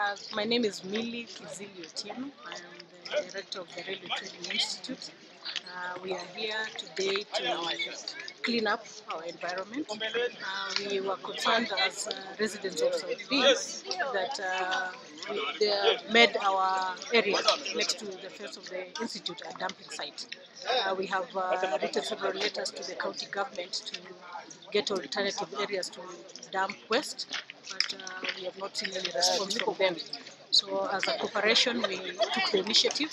Uh, my name is Millie Kizili Otieno. I am the director of the Railway Training Institute. Uh, we are here today to clean up our environment. Uh, we were concerned as uh, residents of South B that uh, we, they made our area next to the face of the institute a dumping site. Uh, we have written several letters to the county government to get alternative areas to dump waste, but uh, we have not seen any response from them. So as a corporation, we took the initiative,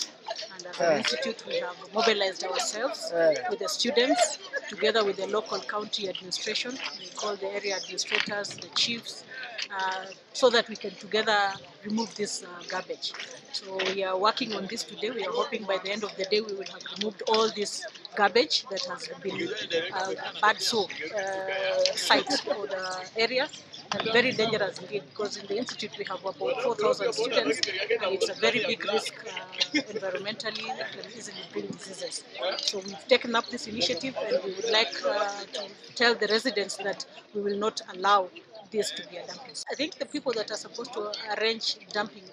and as an institute, we have mobilized ourselves with the students, together with the local county administration. We call the area administrators, the chiefs, uh, so that we can together remove this uh, garbage. So we are working on this today. We are hoping by the end of the day we will have removed all this garbage that has been uh, a bad so uh, site for the area and very dangerous indeed because in the institute we have about 4,000 students and it's a very big risk uh, environmentally that can easily bring diseases. So we've taken up this initiative and we would like uh, to tell the residents that we will not allow this to be a dumping. I think the people that are supposed to arrange dumping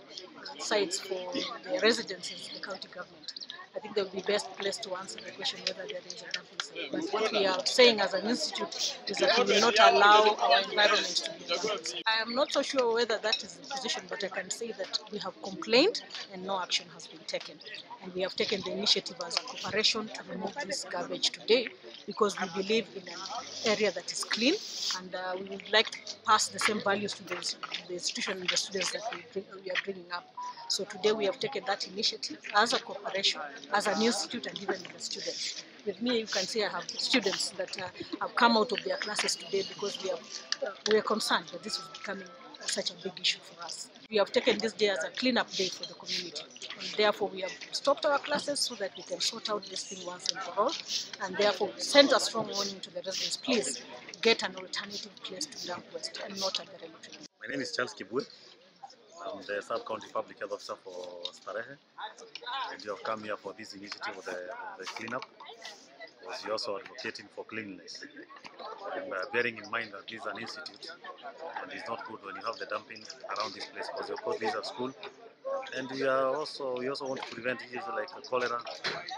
sites for the residents is the county government. I think they will be best placed to answer the question whether there is a dumping site. But what we are saying as an institute is that we will not allow our environment to be site. I am not so sure whether that is the position, but I can say that we have complained and no action has been taken. And we have taken the initiative as a corporation to remove this garbage today because we believe in an area that is clean and uh, we would like to pass the same values to the, the institution and the students that we, bring, we are bringing up. So today we have taken that initiative as a corporation, as an institute and even with the students. With me, you can see I have students that uh, have come out of their classes today because we, have, uh, we are concerned that this is becoming such a big issue for us. We have taken this day as a cleanup day for the community. And therefore, we have stopped our classes so that we can sort out this thing once and for all. And therefore, send a strong warning to the residents. Please get an alternative place to dump waste and not at the railway. My name is Charles Kibwe. I'm the Sub-County Public Health Officer for Starehe. And you have come here for this initiative of the, of the cleanup. Because you're also advocating for cleanliness. And uh, bearing in mind that this is an institute and it's not good when you have the dumping around this place because of course these are school. And we are also we also want to prevent issues like cholera.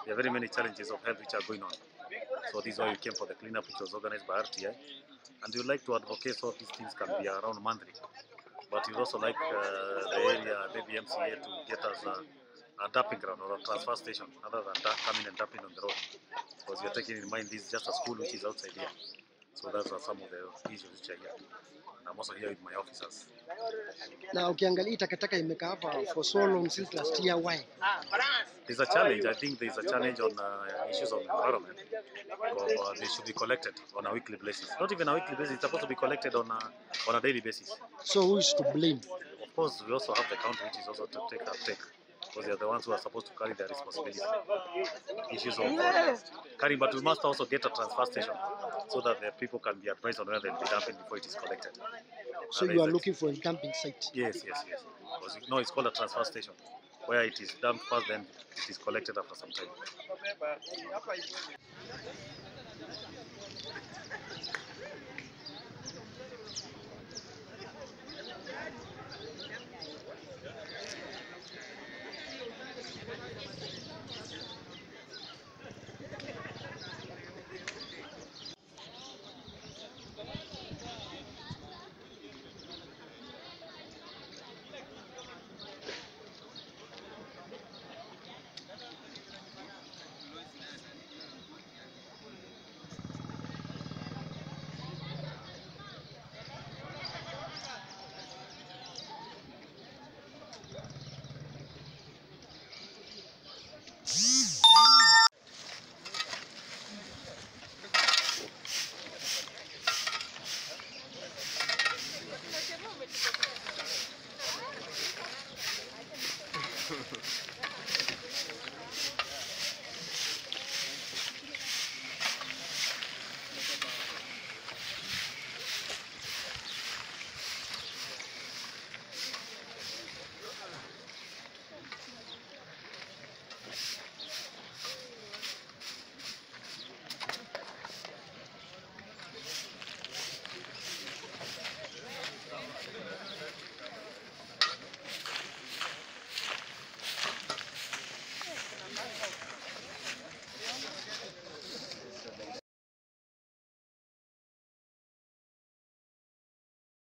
There are very many challenges of health which are going on. So this is why we came for the cleanup which was organized by RTI. And we would like to advocate so these things can be around monthly. But we'd also like uh, the area, the MCA, to get us a, a dumping ground or a transfer station other than coming and dumping on the road. Because you're taking in mind this is just a school which is outside here. So those are some of the issues which are here. And I'm also here with my officers. Na ukiangalia takataka imekaa hapa for so long since last year, why? There's a challenge. I think there's a challenge on uh, issues of environment. Because, uh, they should be collected on a weekly basis. Not even a weekly basis. It's supposed to be collected on a on a daily basis. So who is to blame? Of course, we also have the county, which is also to take uptake because they're the ones who are supposed to carry their responsibility. Issues of carrying, but we must also get a transfer station so that the people can be advised on where they'll be dumping before it is collected. So and you are looking for a dumping site? Yes, yes, yes. Because no, it's called a transfer station where it is dumped first, then it is collected after some time.